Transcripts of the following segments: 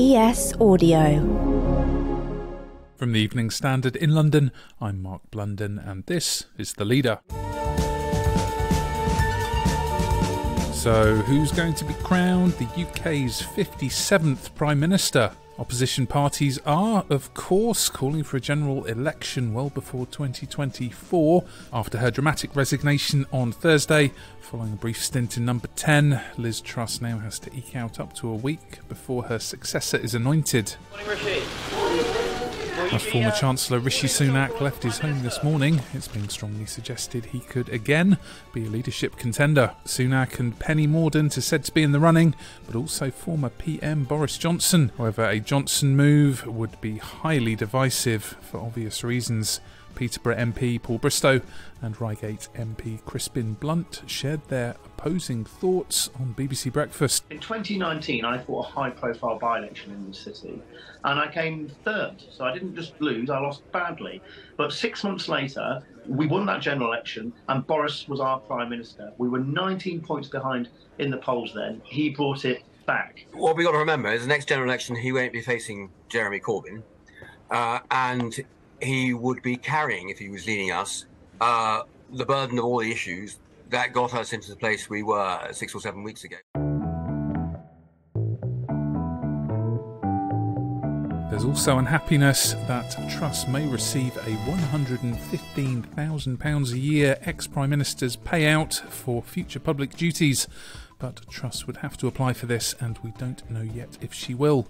ES Audio. From the Evening Standard in London, I'm Mark Blunden, and this is The Leader. So, who's going to be crowned the UK's 57th Prime Minister? Opposition parties are, of course, calling for a general election well before 2024. After her dramatic resignation on Thursday, following a brief stint in number 10, Liz Truss now has to eke out up to a week before her successor is anointed. Morning. As former Chancellor Rishi Sunak left his home this morning, it's been strongly suggested he could again be a leadership contender. Sunak and Penny Mordaunt are said to be in the running, but also former PM Boris Johnson. However, a Johnson move would be highly divisive for obvious reasons. Peterborough MP Paul Bristow and Reigate MP Crispin Blunt shared their opposing thoughts on BBC Breakfast. In 2019, I fought a high profile by election in the city and I came third. So I didn't just lose, I lost badly. But six months later, we won that general election and Boris was our Prime Minister. We were 19 points behind in the polls then. He brought it back. What we've got to remember is the next general election, he won't be facing Jeremy Corbyn. Uh, and he would be carrying, if he was leading us, uh, the burden of all the issues that got us into the place we were six or seven weeks ago. There's also unhappiness that Truss may receive a £115,000 a year ex Prime Minister's payout for future public duties. But Truss would have to apply for this, and we don't know yet if she will.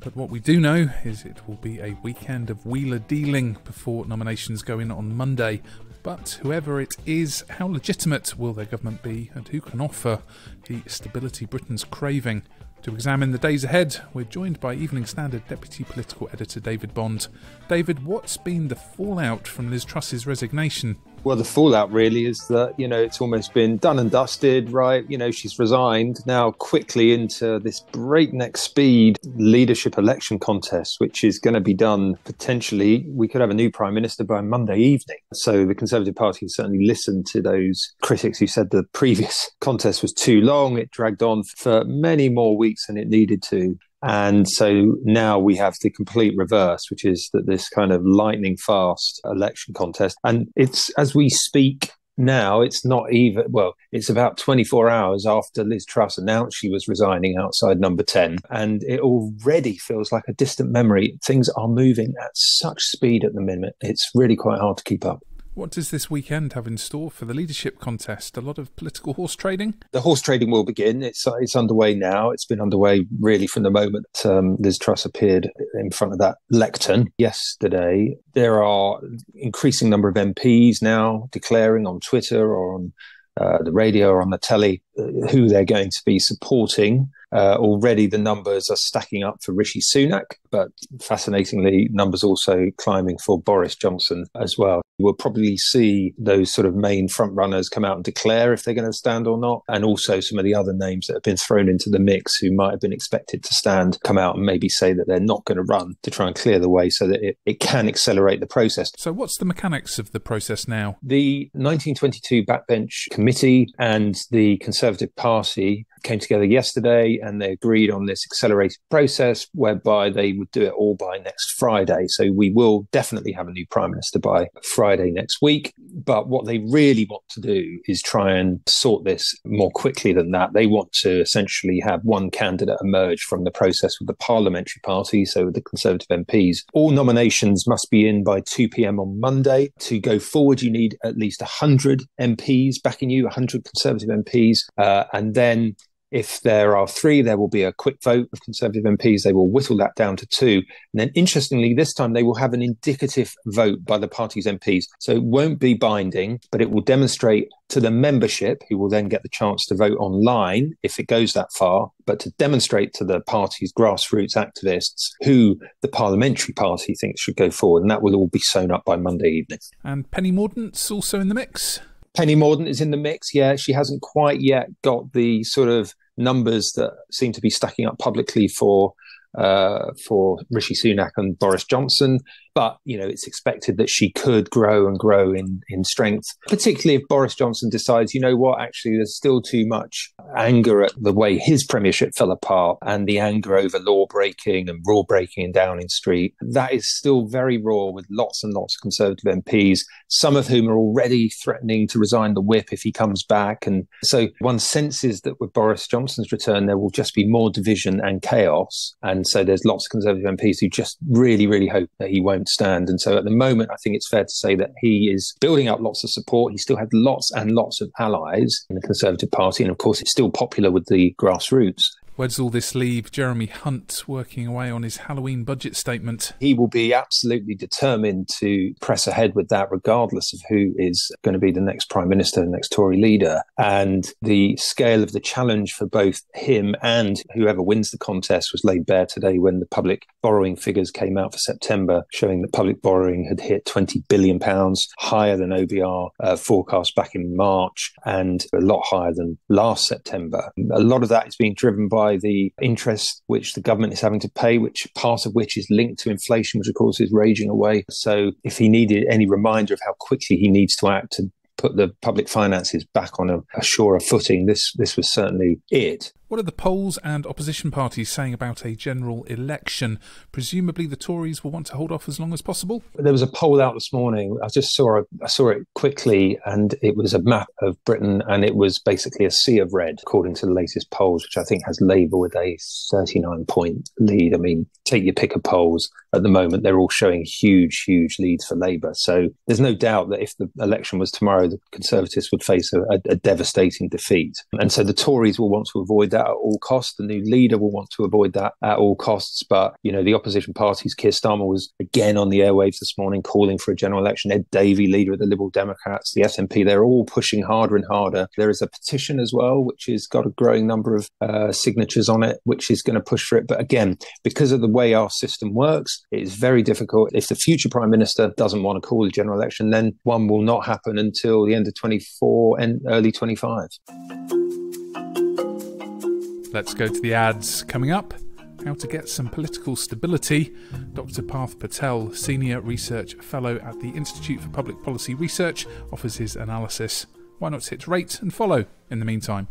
But what we do know is it will be a weekend of wheeler dealing before nominations go in on Monday. But whoever it is, how legitimate will their government be, and who can offer the stability Britain's craving? To examine the days ahead, we're joined by Evening Standard Deputy Political Editor David Bond. David, what's been the fallout from Liz Truss's resignation? Well, the fallout really is that, you know, it's almost been done and dusted, right? You know, she's resigned now quickly into this breakneck speed leadership election contest, which is going to be done potentially. We could have a new prime minister by Monday evening. So the Conservative Party has certainly listened to those critics who said the previous contest was too long. It dragged on for many more weeks than it needed to. And so now we have the complete reverse, which is that this kind of lightning fast election contest. And it's as we speak now, it's not even, well, it's about 24 hours after Liz Truss announced she was resigning outside number 10. And it already feels like a distant memory. Things are moving at such speed at the minute. It's really quite hard to keep up. What does this weekend have in store for the leadership contest? A lot of political horse trading? The horse trading will begin. It's it's underway now. It's been underway really from the moment um, Liz Truss appeared in front of that lectern yesterday. There are increasing number of MPs now declaring on Twitter or on uh, the radio or on the telly uh, who they're going to be supporting. Uh, already the numbers are stacking up for Rishi Sunak, but fascinatingly, numbers also climbing for Boris Johnson as well. We'll probably see those sort of main front runners come out and declare if they're going to stand or not, and also some of the other names that have been thrown into the mix who might have been expected to stand come out and maybe say that they're not going to run to try and clear the way so that it, it can accelerate the process. So, what's the mechanics of the process now? The 1922 Backbench Committee and the Conservative The party came together yesterday and they agreed on this accelerated process whereby they would do it all by next Friday. So we will definitely have a new prime minister by Friday next week. But what they really want to do is try and sort this more quickly than that. They want to essentially have one candidate emerge from the process with the parliamentary party, so the Conservative MPs. All nominations must be in by 2 p.m. on Monday. To go forward, you need at least 100 MPs backing you, 100 Conservative MPs. Uh, and then if there are three, there will be a quick vote of Conservative MPs. They will whittle that down to two. And then, interestingly, this time they will have an indicative vote by the party's MPs. So it won't be binding, but it will demonstrate to the membership, who will then get the chance to vote online if it goes that far, but to demonstrate to the party's grassroots activists who the parliamentary party thinks should go forward. And that will all be sewn up by Monday evening. And Penny Mordaunt's also in the mix? Penny Mordaunt is in the mix. Yeah, she hasn't quite yet got the sort of numbers that seem to be stacking up publicly for uh, for Rishi Sunak and Boris Johnson. But, you know, it's expected that she could grow and grow in, in strength, particularly if Boris Johnson decides, you know what, actually, there's still too much anger at the way his premiership fell apart and the anger over law breaking and rule breaking in Downing Street. That is still very raw with lots and lots of Conservative MPs, some of whom are already threatening to resign the whip if he comes back. And so one senses that with Boris Johnson's return, there will just be more division and chaos. And so there's lots of Conservative MPs who just really, really hope that he won't stand. And so at the moment, I think it's fair to say that he is building up lots of support. He still has lots and lots of allies in the Conservative Party. And of course, it's still popular with the grassroots. Where does all this leave Jeremy Hunt working away on his Halloween budget statement? He will be absolutely determined to press ahead with that, regardless of who is going to be the next Prime Minister, the next Tory leader. And the scale of the challenge for both him and whoever wins the contest was laid bare today when the public borrowing figures came out for September, showing that public borrowing had hit £20 billion, higher than OBR uh, forecast back in March and a lot higher than last September. A lot of that is being driven by by the interest which the government is having to pay, which part of which is linked to inflation, which of course is raging away. So if he needed any reminder of how quickly he needs to act to put the public finances back on a, a surer footing, this this was certainly it. What are the polls and opposition parties saying about a general election? Presumably, the Tories will want to hold off as long as possible. There was a poll out this morning. I just saw I saw it quickly, and it was a map of Britain, and it was basically a sea of red, according to the latest polls, which I think has Labour with a 39 point lead. I mean, take your pick of polls. At the moment, they're all showing huge, huge leads for Labour. So there's no doubt that if the election was tomorrow, the Conservatives would face a, a, a devastating defeat, and so the Tories will want to avoid that that at all costs. The new leader will want to avoid that at all costs. But, you know, the opposition parties, Keir Starmer was again on the airwaves this morning calling for a general election. Ed Davey, leader of the Liberal Democrats, the SNP, they're all pushing harder and harder. There is a petition as well, which has got a growing number of uh, signatures on it, which is going to push for it. But again, because of the way our system works, it is very difficult. If the future Prime Minister doesn't want to call a general election, then one will not happen until the end of 24 and early 25. Let's go to the ads coming up. How to get some political stability. Dr. Parth Patel, Senior Research Fellow at the Institute for Public Policy Research, offers his analysis. Why not hit rate and follow in the meantime?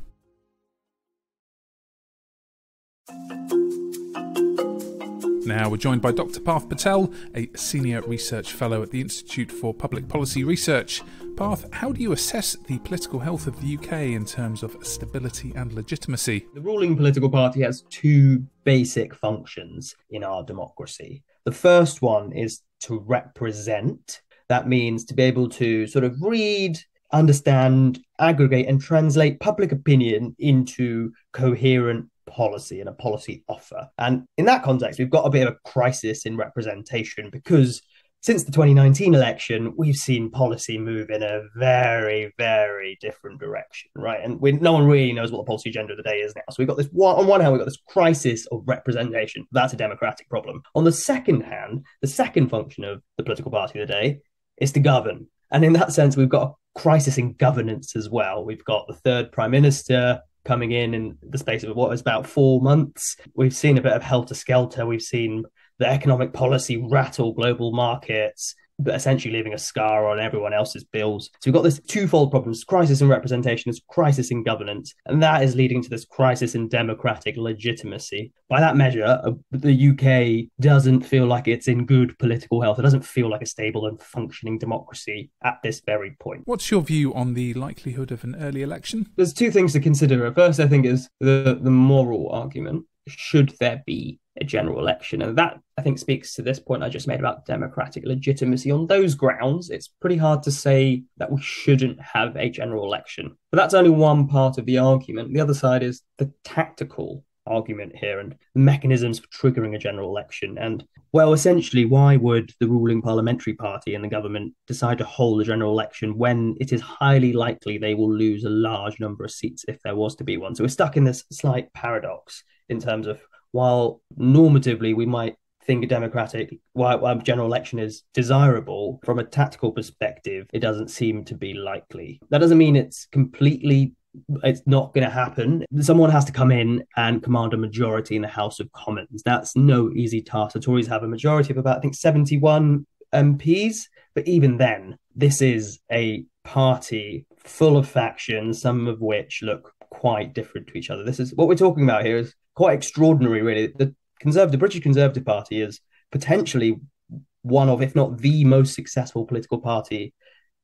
Now we're joined by Dr. Parth Patel, a Senior Research Fellow at the Institute for Public Policy Research. Parth, how do you assess the political health of the UK in terms of stability and legitimacy? The ruling political party has two basic functions in our democracy. The first one is to represent. That means to be able to sort of read, understand, aggregate, and translate public opinion into coherent policy and a policy offer. And in that context, we've got a bit of a crisis in representation because since the 2019 election, we've seen policy move in a very, very different direction, right? And we, no one really knows what the policy agenda of the day is now. So we've got this on one hand, we've got this crisis of representation. That's a democratic problem. On the second hand, the second function of the political party of the day is to govern. And in that sense, we've got a crisis in governance as well. We've got the third prime minister coming in in the space of what is about four months. We've seen a bit of helter skelter. We've seen the economic policy rattle global markets, but essentially leaving a scar on everyone else's bills. So we've got this twofold problems crisis in representation, crisis in governance, and that is leading to this crisis in democratic legitimacy. By that measure, uh, the UK doesn't feel like it's in good political health. It doesn't feel like a stable and functioning democracy at this very point. What's your view on the likelihood of an early election? There's two things to consider. First, I think, is the, the moral argument. Should there be a general election. And that, I think, speaks to this point I just made about democratic legitimacy. On those grounds, it's pretty hard to say that we shouldn't have a general election. But that's only one part of the argument. The other side is the tactical argument here and mechanisms for triggering a general election. And, well, essentially, why would the ruling parliamentary party and the government decide to hold a general election when it is highly likely they will lose a large number of seats if there was to be one? So we're stuck in this slight paradox in terms of while normatively we might think a democratic while, while general election is desirable from a tactical perspective it doesn't seem to be likely that doesn't mean it's completely it's not going to happen. Someone has to come in and command a majority in the House of Commons. That's no easy task. The Tories have a majority of about, I think, 71 MPs. But even then, this is a party full of factions, some of which look quite different to each other. This is what we're talking about here is quite extraordinary, really. The Conservative British Conservative Party is potentially one of, if not the most successful political party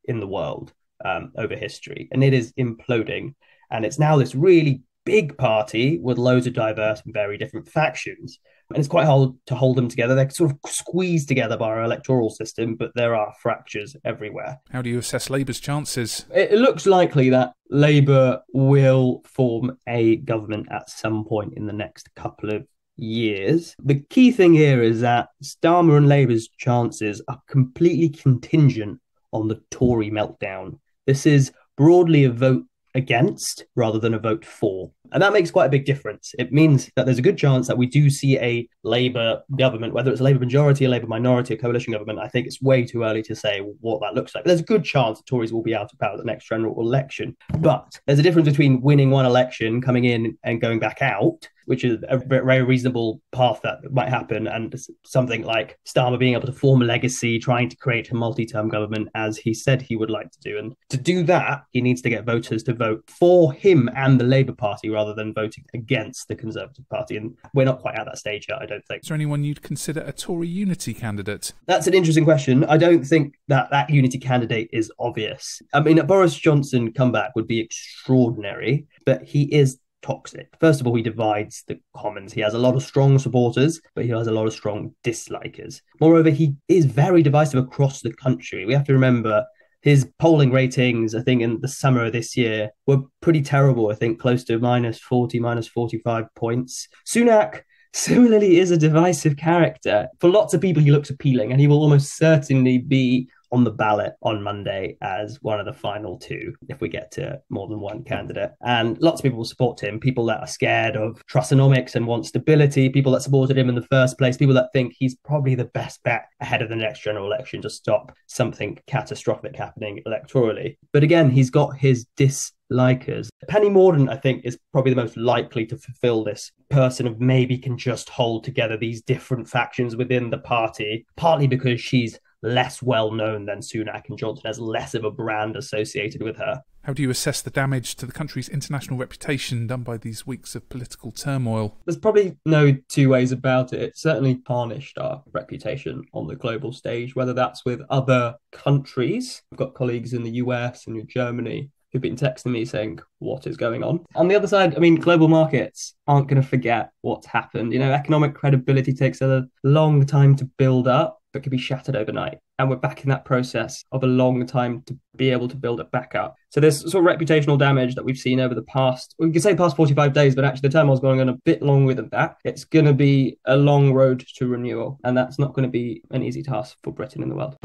in the world um, over history, and it is imploding. And it's now this really big party with loads of diverse and very different factions. And it's quite hard to hold them together. They're sort of squeezed together by our electoral system, but there are fractures everywhere. How do you assess Labour's chances? It looks likely that Labour will form a government at some point in the next couple of years. The key thing here is that Starmer and Labour's chances are completely contingent on the Tory meltdown. This is broadly a vote against rather than a vote for. And that makes quite a big difference. It means that there's a good chance that we do see a Labour government, whether it's a Labour majority, a Labour minority, a coalition government. I think it's way too early to say what that looks like. But there's a good chance the Tories will be out of power at the next general election. But there's a difference between winning one election, coming in and going back out, which is a very reasonable path that might happen, and something like Starmer being able to form a legacy, trying to create a multi term government as he said he would like to do. And to do that, he needs to get voters to vote for him and the Labour Party rather than voting against the Conservative Party. And we're not quite at that stage yet, I don't think. Is there anyone you'd consider a Tory unity candidate? That's an interesting question. I don't think that that unity candidate is obvious. I mean, a Boris Johnson comeback would be extraordinary, but he is toxic. First of all, he divides the Commons. He has a lot of strong supporters, but he has a lot of strong dislikers. Moreover, he is very divisive across the country. We have to remember his polling ratings, I think, in the summer of this year were pretty terrible. I think close to minus 40, minus 45 points. Sunak similarly is a divisive character. For lots of people, he looks appealing, and he will almost certainly be on the ballot on Monday as one of the final two if we get to more than one candidate. And lots of people will support him. People that are scared of Trussonomics and want stability, people that supported him in the first place, people that think he's probably the best bet ahead of the next general election to stop something catastrophic happening electorally. But again, he's got his dislikers. Penny Mordaunt, I think, is probably the most likely to fulfill this person of maybe can just hold together these different factions within the party, partly because she's less well known than Sunak and Johnson has less of a brand associated with her. How do you assess the damage to the country's international reputation done by these weeks of political turmoil? There's probably no two ways about it. It certainly tarnished our reputation on the global stage, whether that's with other countries. I've got colleagues in the US and in Germany who've been texting me saying, What is going on? On the other side, I mean, global markets aren't going to forget what's happened. You know, economic credibility takes a long time to build up but could be shattered overnight. And we're back in that process of a long time to be able to build it back up. So this sort of reputational damage that we've seen over the past, we can say past 45 days, but actually the turmoil's going on a bit longer than that. It's going to be a long road to renewal, and that's not going to be an easy task for Britain in the world.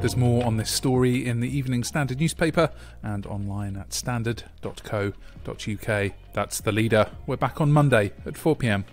There's more on this story in the Evening Standard newspaper and online at standard.co.uk. That's the leader. We're back on Monday at 4 pm.